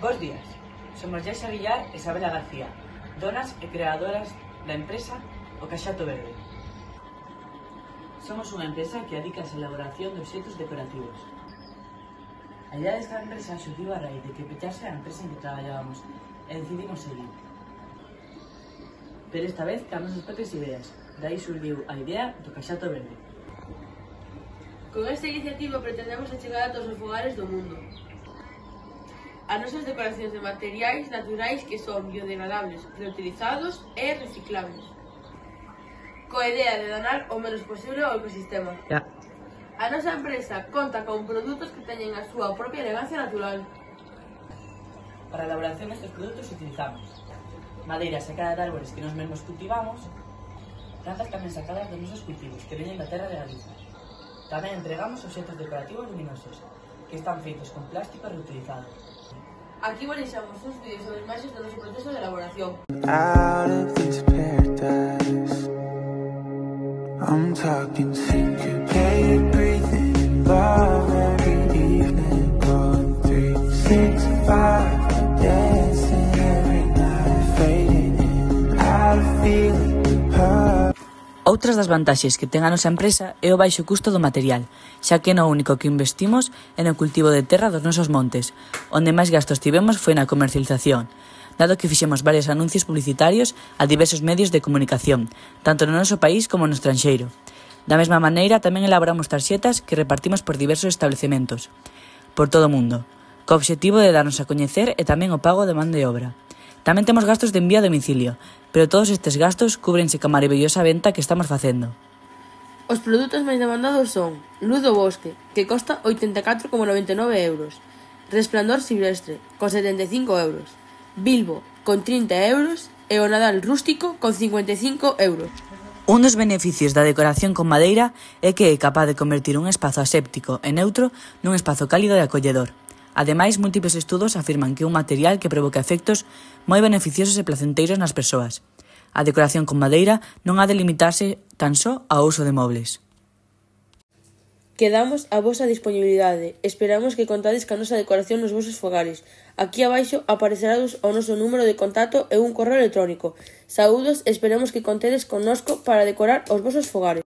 Bos días, somos Yasa Villar e Isabela García, donas e creadoras da empresa O Caxato Verde. Somos unha empresa que adica a elaboración de obxetos decorativos. A idea desta empresa surgiu a raíz de que pechase a empresa en que traballábamos e decidimos seguir. Pero esta vez cambiamos as propias ideas, dai surgiu a idea do Caxato Verde. Con esta iniciativa pretendemos achegar a todos os fogares do mundo, As nosas decoracións de materiais naturais que son biodegradables, reutilizados e reciclables. Coa idea de donar o menos posible ao ecosistema. Yeah. A nosa empresa conta con produtos que teñen a súa propia elegancia natural. Para a elaboración destes produtos utilizamos madeira sacada de árboles que nos mesmos cultivamos, plantas tamén sacadas dos nosos cultivos que veñen da terra de Galicia. Tamén entregamos obxetos decorativos luminosos, que están feitos con plástico reutilizado. Aquí deixamos uns vídeos sobre imaxes do noso proceso de elaboración. out of this paradise. I'm talking syncopated breathing, love every evening, going three, six, five, Outras das vantaxes que ten a nosa empresa é o baixo custo do material, xa que no único que investimos é no cultivo de terra dos nosos montes, onde máis gastos tivemos foi na comercialización, dado que fixemos varios anuncios publicitarios a diversos medios de comunicación, tanto no noso país como no estranxeiro. Da mesma maneira, tamén elaboramos tarxetas que repartimos por diversos establecementos, por todo o mundo, co obxectivo de darnos a coñecer e tamén o pago de man de obra. Tamén temos gastos de envío a domicilio, pero todos estes gastos cúbrense ca maravillosa venta que estamos facendo. Os produtos máis demandados son Luz do Bosque, que costa 84,99 euros, Resplandor Silvestre, con 75 euros, Bilbo, con 30 euros e o Nadal Rústico, con 55 euros. Un dos beneficios da decoración con madeira é que é capaz de convertir un espazo aséptico e neutro nun espazo cálido e acolledor. Ademais, múltiples estudos afirman que é un material que provoca efectos moi beneficiosos e placenteiros nas persoas. A decoración con madeira non ha de limitarse tan só ao uso de mobles. Quedamos a vosa disponibilidade. Esperamos que contades ca nosa decoración nos vosos fogares. Aquí abaixo aparecerá o noso número de contato e un correo electrónico. Saúdos, esperamos que contedes connosco para decorar os vosos fogares.